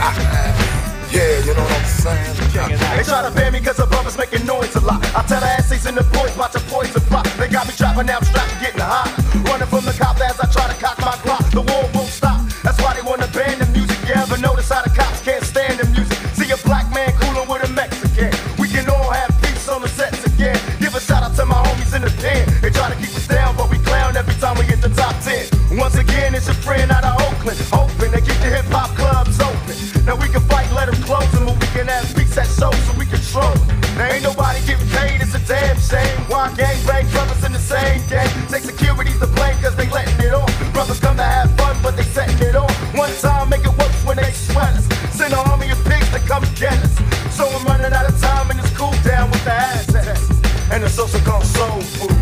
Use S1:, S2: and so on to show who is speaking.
S1: yeah, you know what I'm saying?
S2: They try to ban me cause the brothers making noise a lot. I tell the asses and the boys, watch a poison plot. They got me trapping, now strapped, getting hot. Running from the cops as I try to cop same brothers in the same gang. They security's the blame cause they letting it off. Brothers come to have fun, but they setting it off. One time, make it work when they sweat us. Send an army of pigs to come get us. So I'm running out of time and it's cool down with the Aztecs. And the salsa con soul food.